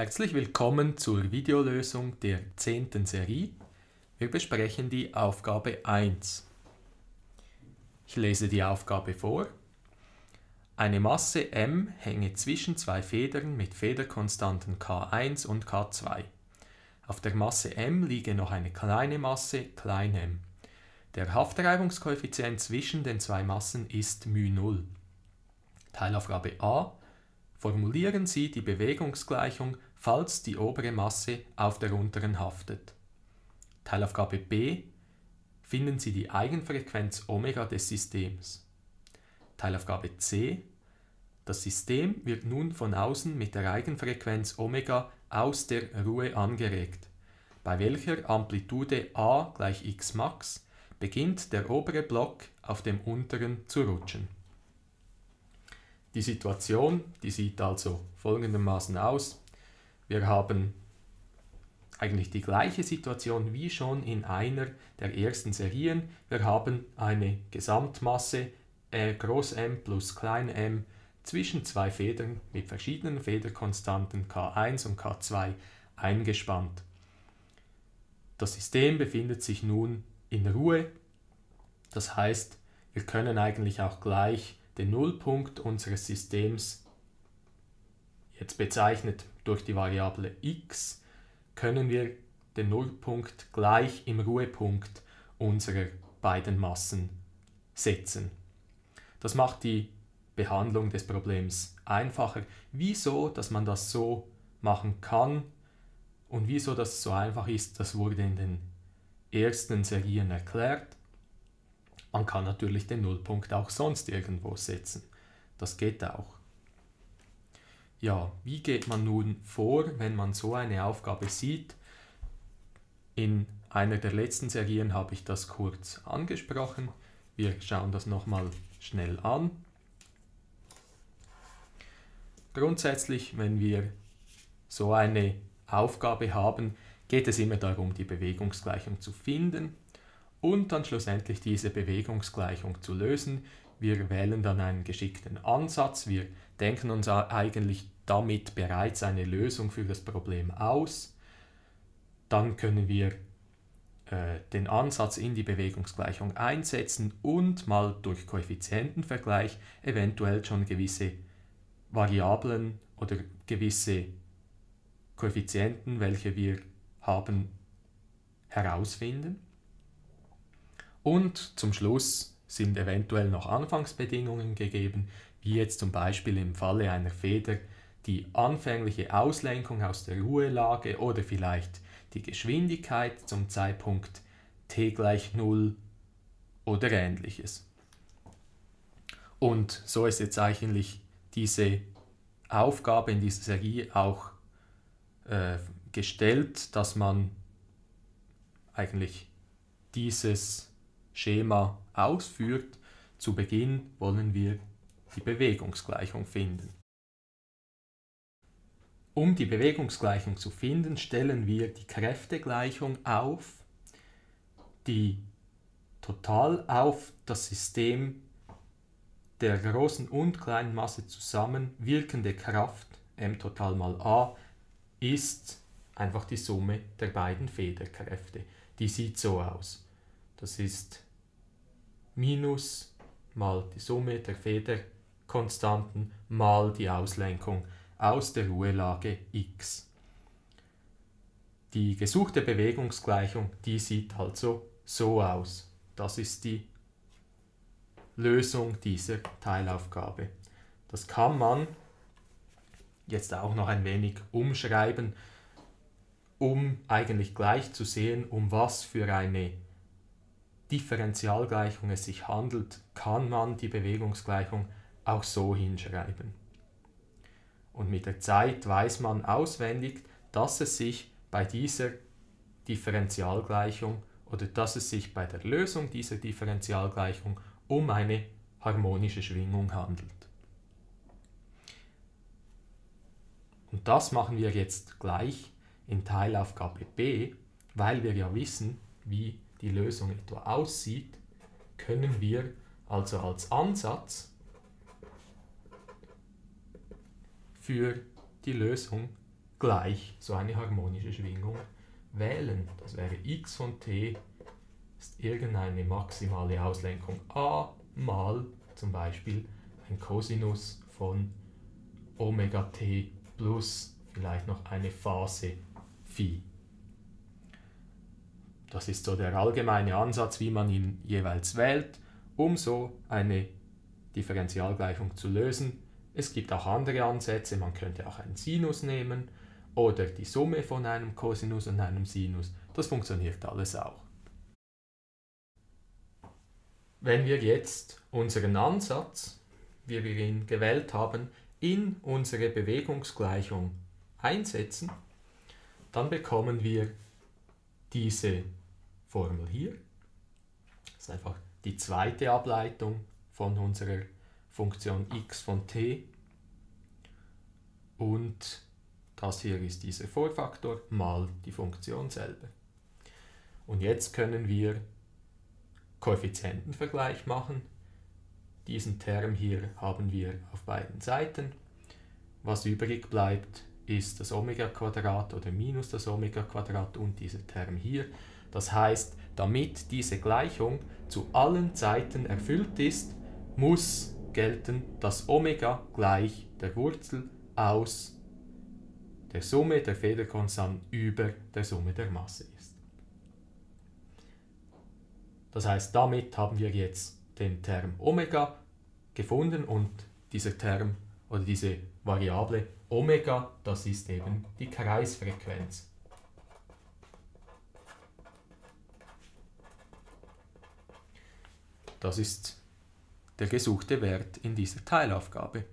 Herzlich willkommen zur Videolösung der 10. Serie. Wir besprechen die Aufgabe 1. Ich lese die Aufgabe vor. Eine Masse m hänge zwischen zwei Federn mit Federkonstanten k1 und k2. Auf der Masse m liege noch eine kleine Masse klein m. Der Haftreibungskoeffizient zwischen den zwei Massen ist μ0. Teilaufgabe A Formulieren Sie die Bewegungsgleichung, falls die obere Masse auf der unteren haftet. Teilaufgabe B. Finden Sie die Eigenfrequenz Omega des Systems. Teilaufgabe C. Das System wird nun von außen mit der Eigenfrequenz Omega aus der Ruhe angeregt. Bei welcher Amplitude a gleich x max beginnt der obere Block auf dem unteren zu rutschen. Die Situation, die sieht also folgendermaßen aus. Wir haben eigentlich die gleiche Situation wie schon in einer der ersten Serien. Wir haben eine Gesamtmasse äh, Groß M plus Klein m zwischen zwei Federn mit verschiedenen Federkonstanten K1 und K2 eingespannt. Das System befindet sich nun in Ruhe. Das heißt, wir können eigentlich auch gleich den Nullpunkt unseres Systems, jetzt bezeichnet durch die Variable x, können wir den Nullpunkt gleich im Ruhepunkt unserer beiden Massen setzen. Das macht die Behandlung des Problems einfacher. Wieso, dass man das so machen kann und wieso das so einfach ist, das wurde in den ersten Serien erklärt. Man kann natürlich den Nullpunkt auch sonst irgendwo setzen. Das geht auch. Ja, wie geht man nun vor, wenn man so eine Aufgabe sieht? In einer der letzten Serien habe ich das kurz angesprochen. Wir schauen das nochmal schnell an. Grundsätzlich, wenn wir so eine Aufgabe haben, geht es immer darum, die Bewegungsgleichung zu finden und dann schlussendlich diese Bewegungsgleichung zu lösen. Wir wählen dann einen geschickten Ansatz, wir denken uns eigentlich damit bereits eine Lösung für das Problem aus. Dann können wir äh, den Ansatz in die Bewegungsgleichung einsetzen und mal durch Koeffizientenvergleich eventuell schon gewisse Variablen oder gewisse Koeffizienten, welche wir haben, herausfinden. Und zum Schluss sind eventuell noch Anfangsbedingungen gegeben, wie jetzt zum Beispiel im Falle einer Feder die anfängliche Auslenkung aus der Ruhelage oder vielleicht die Geschwindigkeit zum Zeitpunkt t gleich 0 oder ähnliches. Und so ist jetzt eigentlich diese Aufgabe in dieser Serie auch äh, gestellt, dass man eigentlich dieses Schema ausführt. Zu Beginn wollen wir die Bewegungsgleichung finden. Um die Bewegungsgleichung zu finden, stellen wir die Kräftegleichung auf, die total auf das System der großen und kleinen Masse zusammen wirkende Kraft m total mal a ist einfach die Summe der beiden Federkräfte. Die sieht so aus. Das ist minus mal die Summe der Federkonstanten mal die Auslenkung aus der Ruhelage x. Die gesuchte Bewegungsgleichung, die sieht also so aus. Das ist die Lösung dieser Teilaufgabe. Das kann man jetzt auch noch ein wenig umschreiben, um eigentlich gleich zu sehen, um was für eine Differentialgleichung es sich handelt, kann man die Bewegungsgleichung auch so hinschreiben. Und mit der Zeit weiß man auswendig, dass es sich bei dieser Differentialgleichung oder dass es sich bei der Lösung dieser Differentialgleichung um eine harmonische Schwingung handelt. Und das machen wir jetzt gleich in Teilaufgabe B, weil wir ja wissen, wie die Lösung etwa aussieht, können wir also als Ansatz für die Lösung gleich so eine harmonische Schwingung wählen. Das wäre x von t ist irgendeine maximale Auslenkung a mal zum Beispiel ein Cosinus von Omega t plus vielleicht noch eine Phase Phi. Das ist so der allgemeine Ansatz, wie man ihn jeweils wählt, um so eine Differentialgleichung zu lösen. Es gibt auch andere Ansätze, man könnte auch einen Sinus nehmen oder die Summe von einem Cosinus und einem Sinus. Das funktioniert alles auch. Wenn wir jetzt unseren Ansatz, wie wir ihn gewählt haben, in unsere Bewegungsgleichung einsetzen, dann bekommen wir diese Formel hier. Das ist einfach die zweite Ableitung von unserer Funktion x von t. Und das hier ist dieser Vorfaktor mal die Funktion selber. Und jetzt können wir Koeffizientenvergleich machen. Diesen Term hier haben wir auf beiden Seiten. Was übrig bleibt, ist das Omega-Quadrat oder minus das Omega-Quadrat und dieser Term hier. Das heißt, damit diese Gleichung zu allen Zeiten erfüllt ist, muss gelten, dass Omega gleich der Wurzel aus der Summe der Federkonstanten über der Summe der Masse ist. Das heißt, damit haben wir jetzt den Term Omega gefunden und dieser Term oder diese Variable Omega, das ist eben die Kreisfrequenz. Das ist der gesuchte Wert in dieser Teilaufgabe.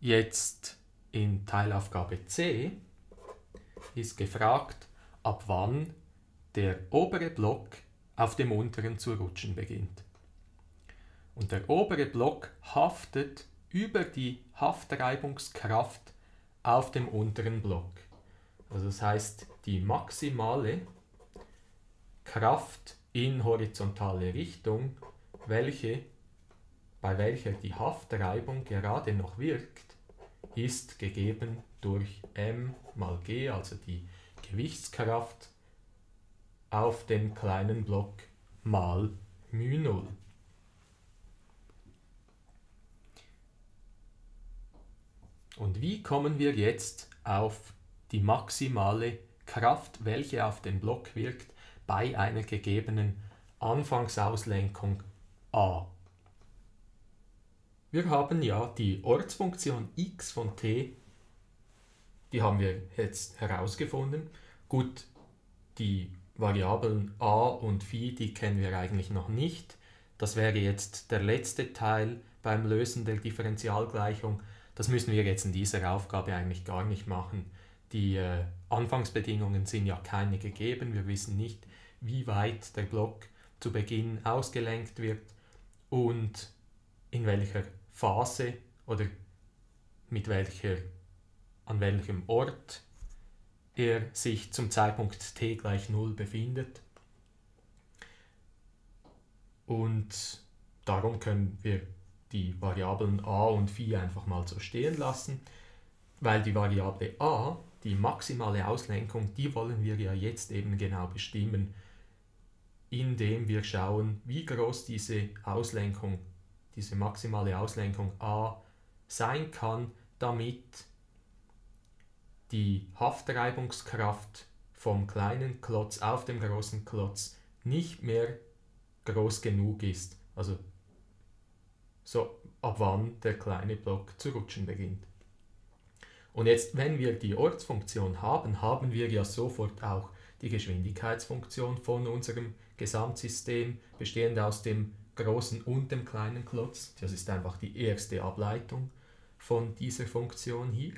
Jetzt in Teilaufgabe C ist gefragt, ab wann der obere Block auf dem unteren zu rutschen beginnt. Und der obere Block haftet über die Haftreibungskraft auf dem unteren Block. Also das heißt, die maximale Kraft in horizontale Richtung, welche, bei welcher die Haftreibung gerade noch wirkt, ist gegeben durch m mal g, also die Gewichtskraft auf den kleinen Block mal μ0. Und wie kommen wir jetzt auf die maximale Kraft, welche auf den Block wirkt, bei einer gegebenen Anfangsauslenkung a. Wir haben ja die Ortsfunktion x von t, die haben wir jetzt herausgefunden. Gut, die Variablen a und phi, die kennen wir eigentlich noch nicht. Das wäre jetzt der letzte Teil beim Lösen der Differentialgleichung. Das müssen wir jetzt in dieser Aufgabe eigentlich gar nicht machen. Die äh, Anfangsbedingungen sind ja keine gegeben. Wir wissen nicht, wie weit der Block zu Beginn ausgelenkt wird und in welcher Phase oder mit welcher, an welchem Ort er sich zum Zeitpunkt t gleich 0 befindet. Und darum können wir die Variablen a und phi einfach mal so stehen lassen, weil die Variable a, die maximale Auslenkung, die wollen wir ja jetzt eben genau bestimmen indem wir schauen, wie groß diese Auslenkung, diese maximale Auslenkung a sein kann, damit die Haftreibungskraft vom kleinen Klotz auf dem großen Klotz nicht mehr groß genug ist. Also so ab wann der kleine Block zu rutschen beginnt. Und jetzt, wenn wir die Ortsfunktion haben, haben wir ja sofort auch die Geschwindigkeitsfunktion von unserem Gesamtsystem, bestehend aus dem großen und dem kleinen Klotz. Das ist einfach die erste Ableitung von dieser Funktion hier.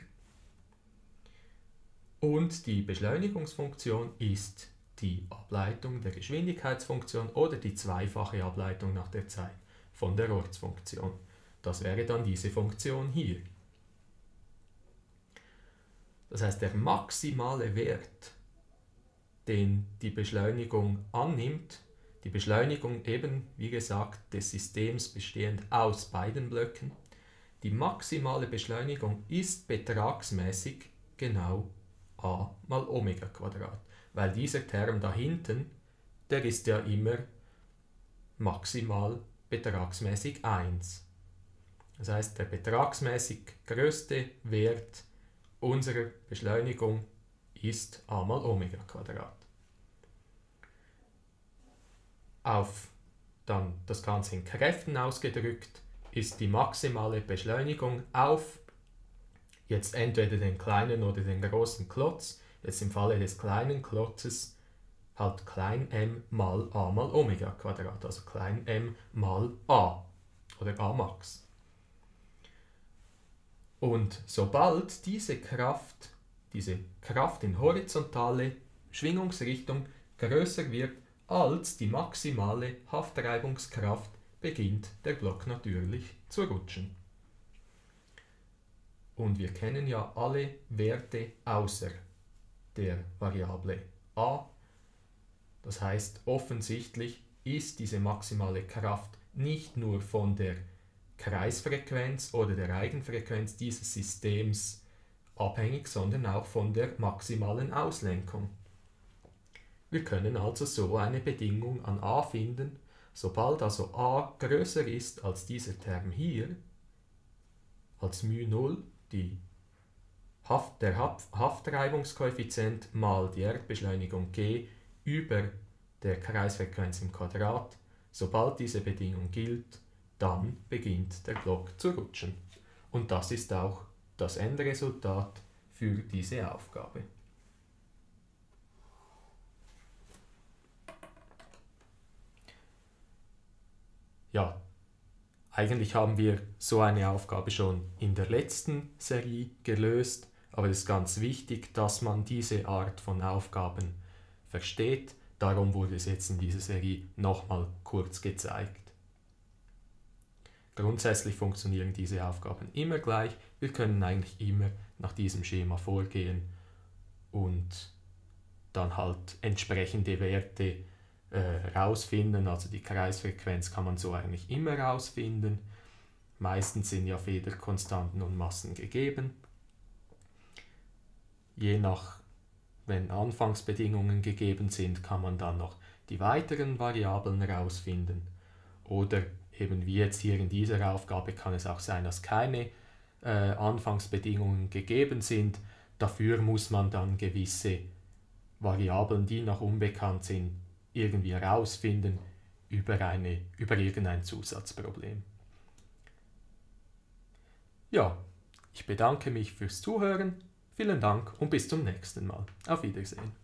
Und die Beschleunigungsfunktion ist die Ableitung der Geschwindigkeitsfunktion oder die zweifache Ableitung nach der Zeit von der Ortsfunktion. Das wäre dann diese Funktion hier. Das heißt, der maximale Wert den die Beschleunigung annimmt. Die Beschleunigung eben, wie gesagt, des Systems bestehend aus beiden Blöcken die maximale Beschleunigung ist betragsmäßig genau a mal Omega Quadrat, weil dieser Term da hinten, der ist ja immer maximal betragsmäßig 1. Das heißt, der betragsmäßig größte Wert unserer Beschleunigung ist a mal Omega Quadrat. Auf dann das Ganze in Kräften ausgedrückt ist die maximale Beschleunigung auf jetzt entweder den kleinen oder den großen Klotz, jetzt im Falle des kleinen Klotzes halt klein m mal a mal Omega Quadrat, also klein m mal a oder a max. Und sobald diese Kraft, diese Kraft in horizontale Schwingungsrichtung größer wird als die maximale Haftreibungskraft, beginnt der Block natürlich zu rutschen. Und wir kennen ja alle Werte außer der Variable a. Das heißt, offensichtlich ist diese maximale Kraft nicht nur von der Kreisfrequenz oder der Eigenfrequenz dieses Systems abhängig, sondern auch von der maximalen Auslenkung. Wir können also so eine Bedingung an a finden, sobald also a größer ist als dieser Term hier, als μ0, die Haft, der Haftreibungskoeffizient mal die Erdbeschleunigung g über der Kreisfrequenz im Quadrat, sobald diese Bedingung gilt, dann beginnt der Block zu rutschen. Und das ist auch das Endresultat für diese Aufgabe. Ja, eigentlich haben wir so eine Aufgabe schon in der letzten Serie gelöst, aber es ist ganz wichtig, dass man diese Art von Aufgaben versteht. Darum wurde es jetzt in dieser Serie nochmal kurz gezeigt. Grundsätzlich funktionieren diese Aufgaben immer gleich. Wir können eigentlich immer nach diesem Schema vorgehen und dann halt entsprechende Werte äh, rausfinden. Also die Kreisfrequenz kann man so eigentlich immer rausfinden. Meistens sind ja Federkonstanten und Massen gegeben. Je nach, wenn Anfangsbedingungen gegeben sind, kann man dann noch die weiteren Variablen rausfinden. Oder eben wie jetzt hier in dieser Aufgabe kann es auch sein, dass keine äh, Anfangsbedingungen gegeben sind. Dafür muss man dann gewisse Variablen, die noch unbekannt sind, irgendwie herausfinden über, eine, über irgendein Zusatzproblem. Ja, ich bedanke mich fürs Zuhören, vielen Dank und bis zum nächsten Mal. Auf Wiedersehen.